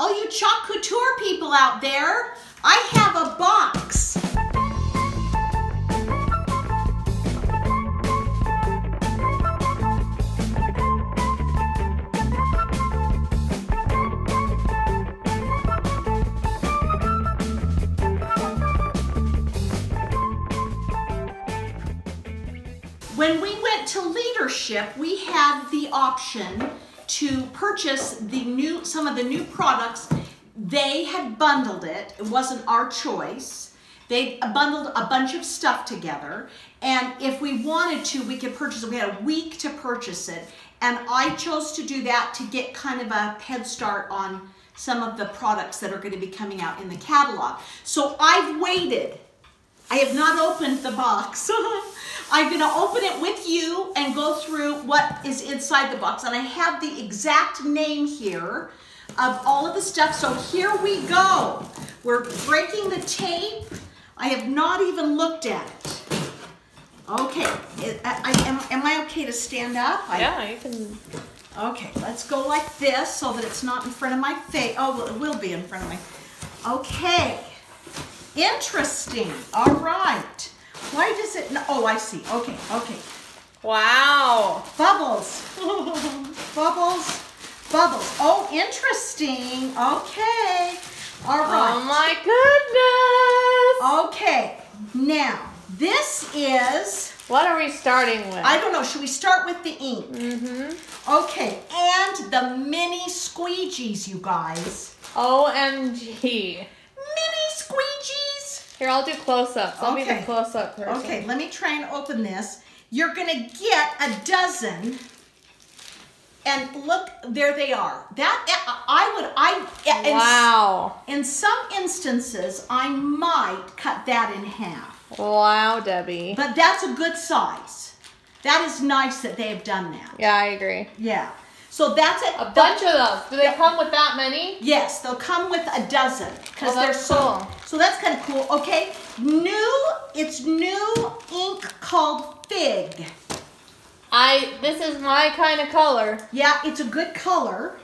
All you Couture people out there, I have a box. When we went to leadership, we had the option to purchase the new some of the new products. They had bundled it. It wasn't our choice. They bundled a bunch of stuff together, and if we wanted to, we could purchase it. We had a week to purchase it, and I chose to do that to get kind of a head start on some of the products that are going to be coming out in the catalog. So I've waited I have not opened the box. I'm going to open it with you and go through what is inside the box. And I have the exact name here of all of the stuff. So here we go. We're breaking the tape. I have not even looked at it. Okay, I, I, am, am I okay to stand up? I, Yeah, you can. Okay, let's go like this so that it's not in front of my face. Oh, well, it will be in front of my. Okay. Interesting. All right. Why does it? No, oh, I see. Okay. Okay. Wow. Bubbles. bubbles. Bubbles. Oh, interesting. Okay. All right. Oh my goodness. Okay. Now this is. What are we starting with? I don't know. Should we start with the ink? mm-hmm. Okay. And the mini squeegees, you guys. OMG. Mini squeegees. Here, I'll do close-ups. I'll be Okay. the close-up person. Okay, let me try and open this. You're gonna get a dozen. And look, there they are. That eh, I would, I, eh, in, Wow. in some instances, I might cut that in half. Wow, Debbie. But that's a good size. That is nice that they have done that. Yeah, I agree. Yeah. So that's it. A bunch of those. Do they Yeah. come with that many? Yes, they'll come with a dozen because Oh, they're so. cool. So that's kind of cool. Okay, new. It's new ink called Fig. I. This is my kind of color. Yeah, it's a good color.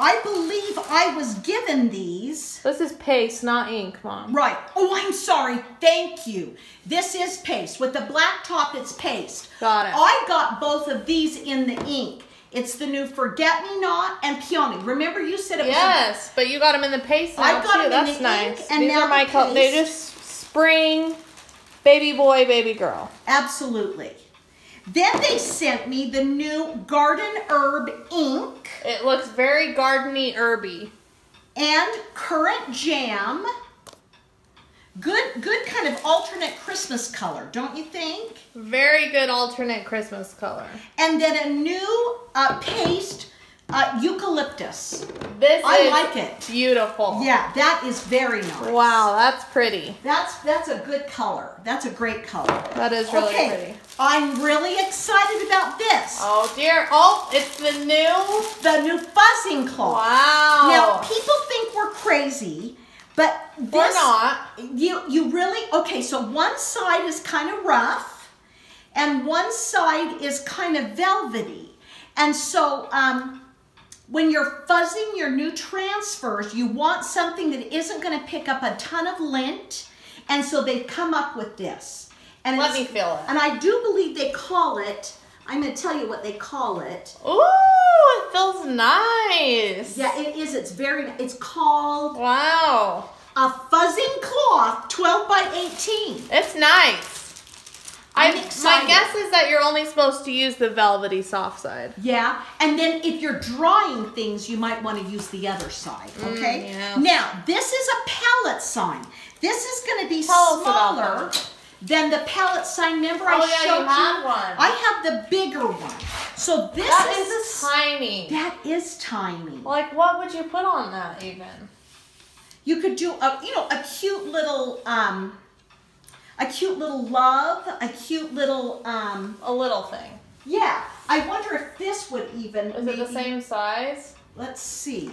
I believe I was given these. This is paste, not ink, Mom. Right. Oh, I'm sorry. Thank you. This is paste. With the black top, it's paste. Got it. I got both of these in the ink. It's the new Forget Me Not and Peony. Remember you said it was a Yes, but you got them in the paste now I got too. 'em in That's the nice. ink and These now are my the color. They just spring, baby boy, baby girl. Absolutely. Then they sent me the new Garden Herb ink It looks very gardeny, herby. and Currant Jam. Good, good kind of alternate Christmas color, don't you think? Very good alternate Christmas color. And then a new uh, paste, uh, eucalyptus. This I is like it. beautiful. Yeah, that is very nice. Wow, that's pretty. That's that's a good color. That's a great color. That is really okay, pretty. I'm really excited about this. Oh dear. Oh, it's the new. The new fuzzing cloth. Wow. Now, people think we're crazy, but this, We're not. You you really okay? So one side is kind of rough, and one side is kind of velvety, and so um, when you're fuzzing your new transfers, you want something that isn't going to pick up a ton of lint, and so they've come up with this. And Let me feel it. And I do believe they call it. I'm going to tell you what they call it. Ooh, it feels nice. Yeah, it is. It's very. It's called Wow. a fuzzing cloth, 12 by 18. It's nice. I'm I, my guess is that you're only supposed to use the velvety soft side. Yeah, and then if you're drawing things, you might want to use the other side. Okay. Mm, yeah. Now this is a palette sign. This is going to be Tell smaller. Than the palette sign. Remember Oh, I yeah, you showed had one. I have the bigger one. So this That is, is tiny. that is tiny. Like, what would you put on that even? You could do a you know a cute little um a cute little love, a cute little um A little thing. yeah. I wonder if this would even Is it the same size? let's see.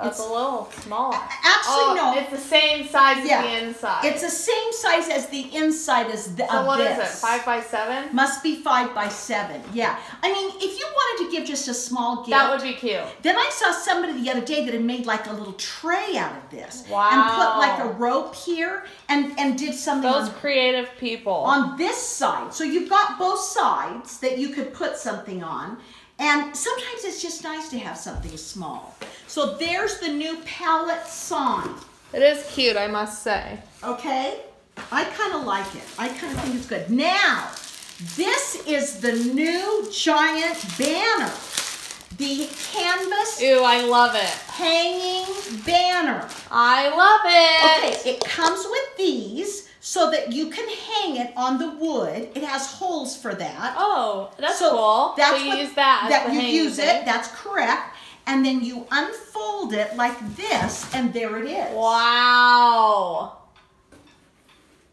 That's It's- a little small. Actually, oh, no. It's the same size Yeah. as the inside. It's the same size as the inside as the, so of what is this. it? Five by seven? Must be five by seven. Yeah. I mean, if you wanted to give just a small gift, That would be cute. Then I saw somebody the other day that had made like a little tray out of this. And put like a rope here and, and did something Those on, creative people. on this side. So you've got both sides that you could put something on. And sometimes it's just nice to have something small. So there's the new palette sign. it is cute, I must say. Okay? I kind of like it. I kind of think it's good. Now, this is the new giant banner. The canvas Ooh, I love it. hanging banner. I love it. Okay, it comes with these so that you can hang it on the wood. It has holes for that. Oh, that's so cool. That's so you what- use that That you use thing. it. That's correct. And then you unfold it like this, and there it is. Wow.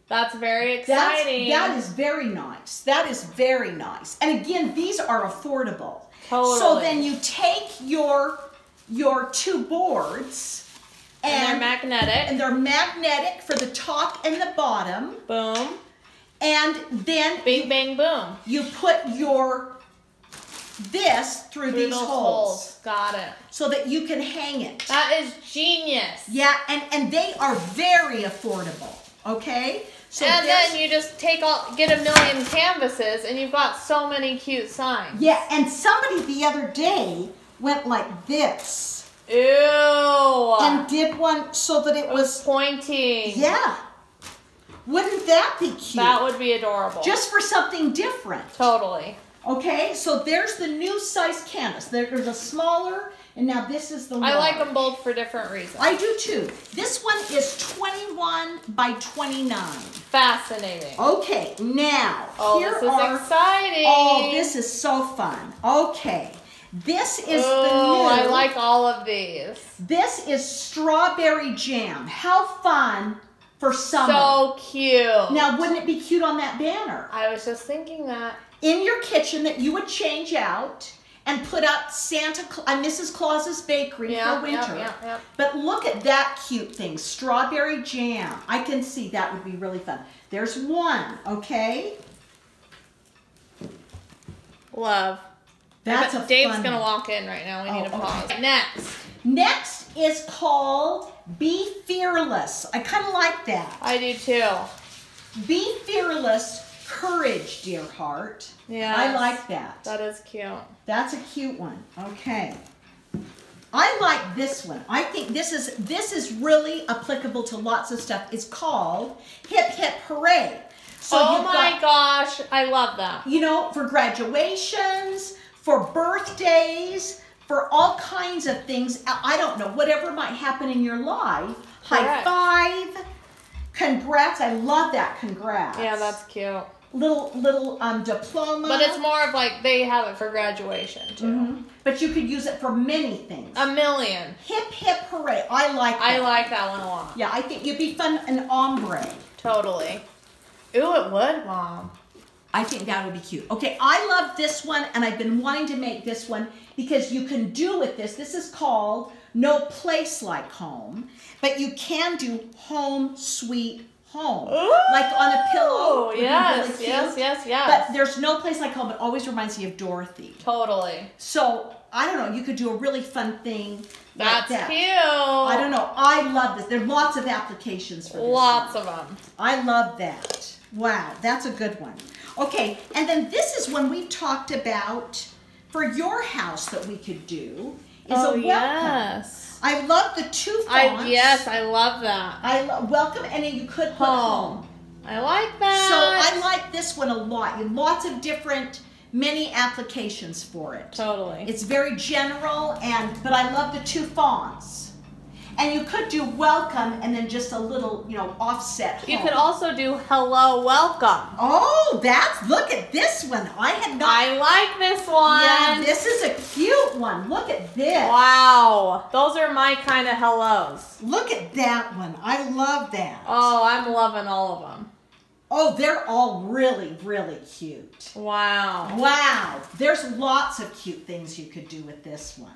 That's very exciting. that is very nice. That is very nice. And again, these are affordable. Totally. So then you take your your two boards and they're magnetic. and they're magnetic for the top and the bottom. Boom. And then Bing, bang, boom. you put your this through, Through these those holes, Got it. so that you can hang it. That is genius. Yeah, and and they are very affordable. Okay, so and then you just take all, get a million canvases, and you've got so many cute signs. yeah, and somebody the other day went like this Ew. and did one so that it it was was pointing. yeah. Wouldn't that be cute? That would be adorable. Just for something different. totally. Okay, so there's the new size canvas. There's a smaller, and now this is the. I like them both for different reasons. I do too. This one is 21 by 29. Fascinating. Okay, now Oh, here this is are. exciting. Oh, this is so fun. Okay, this is oh, the new. I like all of these. This is strawberry jam. How fun for summer. So cute. now, wouldn't it be cute on that banner I was just thinking that. in your kitchen that you would change out and put up Santa uh, Mrs. Claus's bakery Yeah, for yeah, winter? yeah, yeah. But look at that cute thing, strawberry jam. I can see that would be really fun. There's one, okay? Love. That's a Dave's gonna walk in right now. We need Oh, to pause. okay. Next, Next is called Be Fearless. I kind of like that. I do too. Be fearless, courage, dear heart. Yeah. I like that. That is cute. That's a cute one. Okay. I like this one. I think this is this is really applicable to lots of stuff. It's called Hip Hip Hooray. So oh my got, gosh, I love that. you know, for graduations, for birthdays, for all kinds of things. I don't know, whatever might happen in your life. High five. Congrats. I love that. Congrats. Yeah, that's cute. little little um diploma. But it's more of like they have it for graduation too. Mhm. But you could use it for many things. A million. hip hip hooray. I like that. I like that one a lot. Yeah, I think you'd be fun an ombre. Totally. Ooh, it would, Mom. I think that would be cute. Okay, I love this one and I've been wanting to make this one because you can do with this. This is called No Place Like Home, but you can do Home Sweet Home. like on a pillow. Yes, really yes, yes, yes. But there's no place like home. It always reminds me of Dorothy. totally. So I don't know. You could do a really fun thing That's like that. cute. I don't know. I love this. There are lots of applications for this. Lots one. of them. I love that. Wow, that's a good one. Okay, and then this is when we've talked about for your house that we could do. Is oh a welcome. yes. I love the two fonts. I yes, I love that. I lo- welcome, and then you could put home. Home. I like that. So I like this one a lot. You have Lots of different, many applications for it. totally. It's very general, and but I love the two fonts. And you could do welcome and then just a little, you know, offset. You could also do hello, welcome. Oh, that's look at this one. I had not. I like this one. yeah, this is a cute one. Look at this. Wow, those are my kind of hellos. Look at that one. I love that. Oh, I'm loving all of them. Oh, they're all really, really cute. Wow. Wow. There's lots of cute things you could do with this one.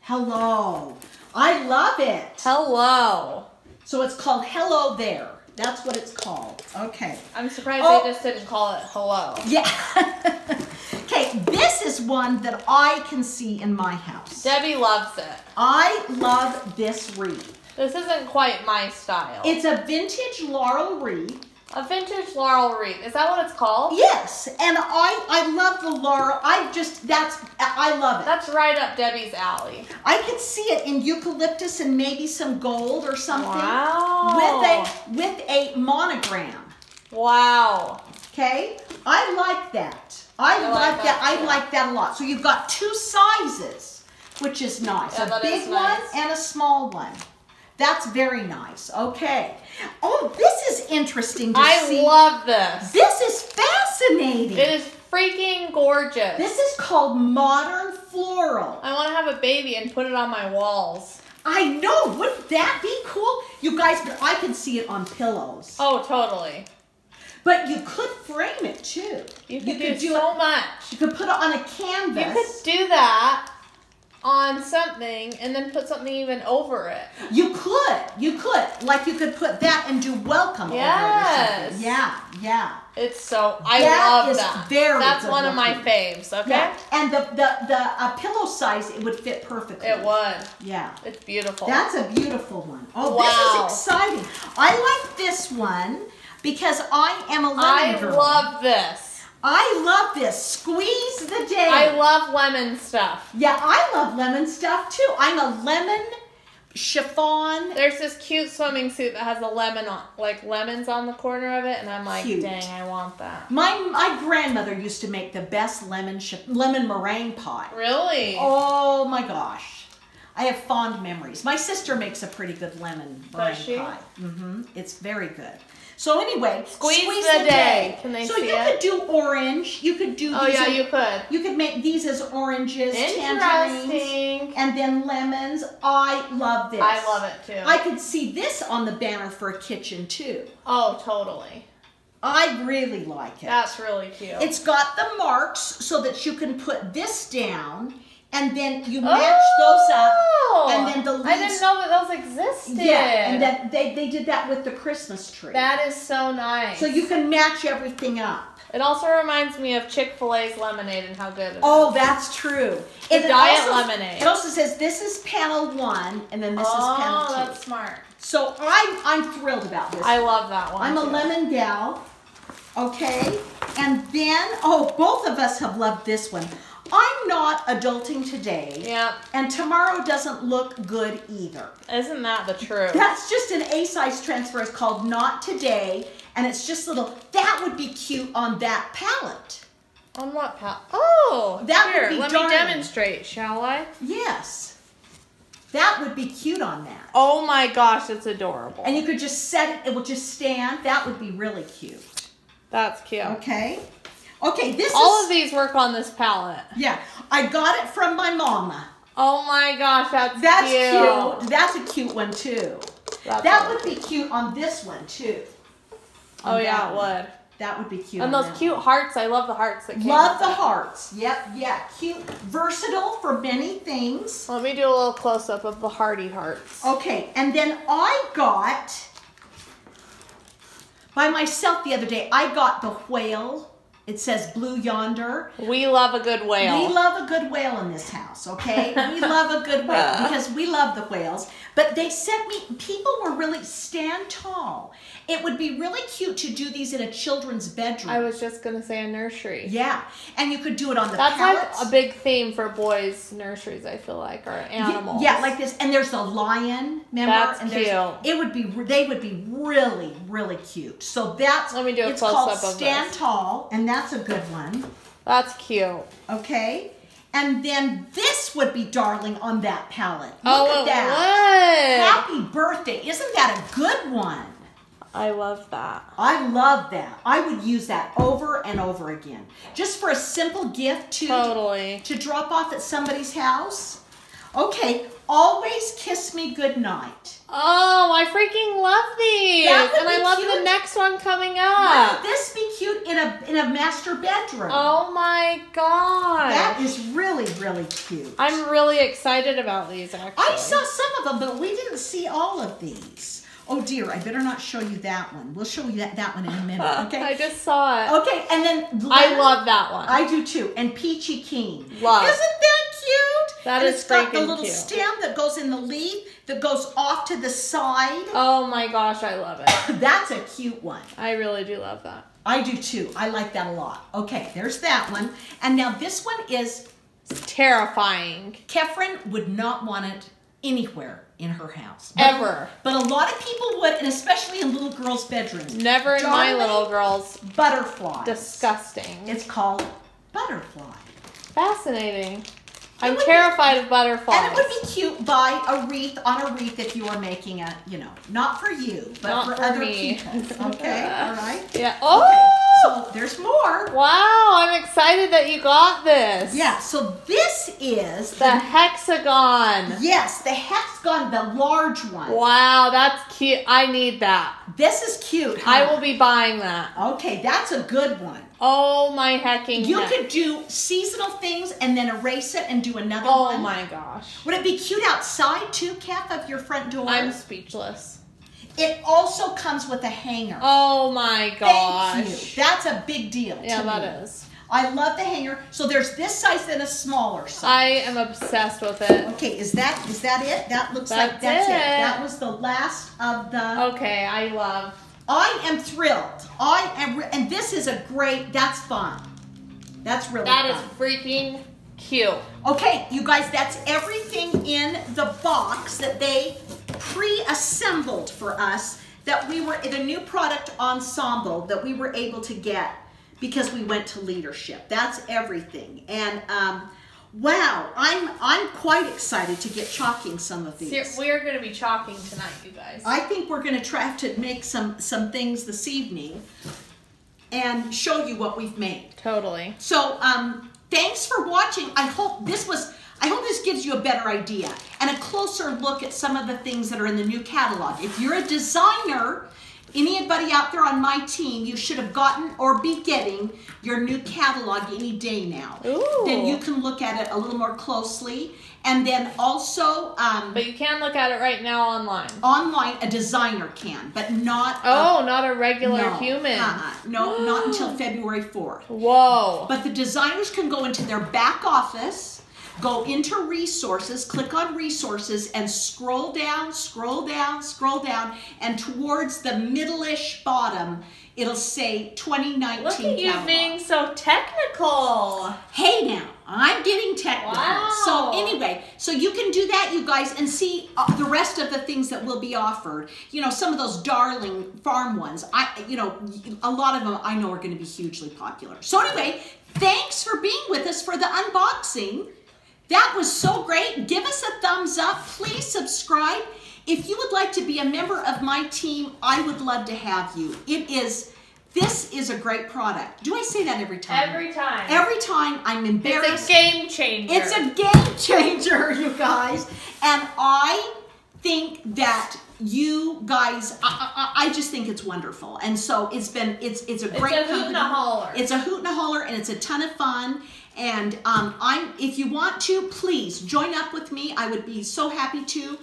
Hello. I love it. Hello. So it's called Hello There. That's what it's called. Okay. I'm surprised Oh. they just didn't call it hello. Yeah. okay, this is one that I can see in my house. Debbie loves it. I love this wreath. This isn't quite my style. It's a vintage laurel wreath. A vintage laurel wreath. Is that what it's called? Yes, and I I love the laurel. I just that's I love it. That's right up Debbie's alley. I can see it in eucalyptus and maybe some gold or something Wow. with a with a monogram. Wow. Okay, I like that. I, I like, like that. that I like that a lot. So you've got two sizes, which is nice. Yeah, a big one nice. and a small one. That's very nice. Okay. Oh, this is interesting to I see. love this. this is fascinating. It is freaking gorgeous. This is called modern floral. I want to have a baby and put it on my walls. I know. Wouldn't that be cool? You guys, but I can see it on pillows. Oh, totally. But you could frame it too. You could, could do, do so it. much. You could put it on a canvas. You could do that on something and then put something even over it. You could. You could. Like you could put that and do welcome Yes. over it or something. Yeah, yeah. It's so I That love is that. very That's one of my faves. Okay, Yeah. And the the the uh, pillow size it would fit perfectly. it would. Yeah. It's beautiful. That's a beautiful one. Oh, Wow. this is exciting. I like this one because I am a lemon I girl. love this. I love this. Squeeze the day. I love lemon stuff. yeah, I love lemon stuff too. I'm a lemon chiffon. There's this cute swimming suit that has a lemon on, like lemons on the corner of it, and I'm like, Cute. dang, I want that. My my grandmother used to make the best lemon lemon meringue pie. Really? Oh my gosh. I have fond memories. My sister makes a pretty good lemon meringue pie. hmm It's very good. So anyway, Squeeze the day. Can they so you it? could do orange. You could do Oh yeah, in- you could. you could make these as oranges, tangerines, and then lemons. I love this. I love it too. I could see this on the banner for a kitchen too. oh, totally. I really like it. That's really cute. It's got the marks so that you can put this down and then you oh, match those up. Know that those existed. Yeah, and then they, they did that with the Christmas tree. that is so nice. so you can match everything up. It also reminds me of Chick Fil A's lemonade and how good it oh, is. Oh, that's true. The And diet also- lemonade. It also says this is panel one and then this oh, is panel two. Oh, that's smart. So I'm I'm thrilled about this. I love that one. I'm a lemon gal. Okay. And then oh both of us have loved this one. I'm not adulting today. Yeah, And tomorrow doesn't look good either. isn't that the truth? That's just an A size transfer. It's called Not Today. And it's just little, that would be cute on that palette. On what palette? Oh, That would here. be let darling. me demonstrate, shall I? Yes. That would be cute on that. Oh my gosh, it's adorable. And you could just set it, it will just stand. That would be really cute. That's cute. Okay. Okay, this is All is, of these work on this palette. yeah, I got it from my mama. Oh my gosh, that's, That's cute. cute. That's a cute one too. That's that would be cute on this one too. Oh yeah, it one. would. That would be cute. And those cute one. hearts, I love the hearts that came. Love the hearts. Yep, yeah, cute, versatile for many things. Let me do a little close up of the hearty hearts. Okay, and then I got by myself the other day. I got the whale. It says Blue Yonder. We love a good whale. We love a good whale in this house, okay? We love a good whale uh. because we love the whales. But they sent me, people were really stand tall. It would be really cute to do these in a children's bedroom. I was just gonna say a nursery. yeah, and you could do it on the That's pallets. like a big theme for boys' nurseries. I feel like, or animals. Yeah, like this. And there's the lion, remember? That's and cute. It would be, they would be really, really cute. So that's, Let me do a it's close-up called of Stand this. Tall, and that's a good one. That's cute. Okay? And then this would be darling on that palette. Look oh, at it that. would. Happy birthday. Isn't that a good one? I love that. I love that. I would use that over and over again. Just for a simple gift to, Totally. to drop off at somebody's house. Okay, always kiss me goodnight. Oh, I freaking love these. And I love cute. the next one coming up. Wouldn't this be cute in a in a master bedroom? Oh my god. That is really, really cute. I'm really excited about these actually. I saw some of them, but we didn't see all of these. Oh dear, I better not show you that one. We'll show you that, that one in a minute, Okay. I just saw it. Okay, and then I love that one. I do too. And Peachy Keen. Love. Isn't that cute? That and is it's got the little cute. stem that goes in the leaf that goes off to the side. oh my gosh, I love it. That's a cute one. I really do love that. I do too. I like that a lot. Okay, there's that one. And now this one is terrifying. Kephren would not want it anywhere in her house. Ever. But a lot of people would, and especially in little girls' bedrooms. Never in my little girls. Butterfly. Disgusting. It's called butterfly. Fascinating. I'm would be- terrified of butterflies. And it would be cute by a wreath on a wreath if you are making it, you know, not for you, but Not for, for other me. people. Okay, all right. Yeah. Oh! So there's more. Wow, I'm excited that you got this. Yeah, so this is The hexagon. yes, the hexagon, the large one. Wow, that's cute. I need that. This is cute. Huh? I will be buying that. Okay, that's a good one. Oh my hecking You heck. could do seasonal things and then erase it and do another Oh one. my gosh. Would it be cute outside too, Kath, of your front door? I'm speechless. It also comes with a hanger. Oh my gosh. Thank you. That's a big deal. Yeah, that me. is. I love the hanger. So there's this size and a smaller size. I am obsessed with it. okay, is that is that it? That looks like That's that's it. it. That was the last of the. Okay, I love. I am thrilled. I am, and this is a great. That's fun. That's really That is fun. freaking cute. Okay, you guys, that's everything in the box that they pre-assembled for us that we were the new product ensemble that we were able to get because we went to leadership. That's everything. And um, wow, I'm I'm quite excited to get chalking some of these. Ser- We are going to be chalking tonight, you guys. I think we're going to try to make some some things this evening and show you what we've made. Totally. So, um, thanks for watching. I hope this was, I hope this gives you a better idea and a closer look at some of the things that are in the new catalog. If you're a designer, anybody out there on my team, you should have gotten or be getting your new catalog any day now. Ooh. Then you can look at it a little more closely. And then also, um, But you can look at it right now online. online, a designer can, but not a- Oh, not a regular no, human. uh-uh. no, not until February 4th. Whoa. But the designers can go into their back office, go into resources, click on resources, and scroll down, scroll down, scroll down, and towards the middle-ish bottom, it'll say 2019 Look at you catalog. being so technical. Hey now, I'm getting technical. Wow. So anyway, so you can do that, you guys, and see uh, the rest of the things that will be offered. You know, some of those darling farm ones. I, you know, a lot of them I know are going to be hugely popular. So anyway, thanks for being with us for the unboxing. That was so great. Give us a thumbs up. Please subscribe. If you would like to be a member of my team, I would love to have you. It is, this is a great product. Do I say that every time? Every time. Every time I'm embarrassed. it's a game changer. It's a game changer, you guys. And I think that you guys, I, I, I just think it's wonderful. And so it's been, it's it's a great. It's a hoot and a holler. It's a hoot and a holler, and it's a ton of fun. And um, I'm, if you want to, please join up with me. I would be so happy to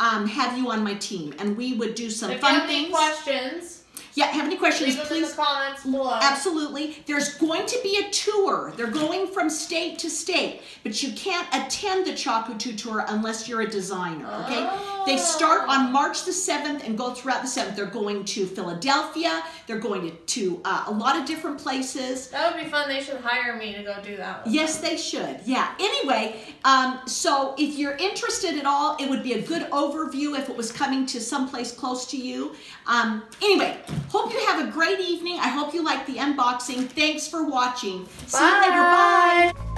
um, have you on my team, and we would do some if fun things. questions, Yeah, have any questions, leave please? the comments below. Absolutely. There's going to be a tour. They're going from state to state, but you can't attend the Chalk Couture tour unless you're a designer, okay? They start on March the 7th and go throughout the 7th. They're going to Philadelphia. They're going to, to uh, a lot of different places. That would be fun. They should hire me to go do that one. Yes, they should. Yeah. Anyway, um, so if you're interested at all, it would be a good overview if it was coming to someplace close to you. Um, anyway, hope you have a great evening. I hope you like the unboxing. Thanks for watching. See you later. Bye. Bye.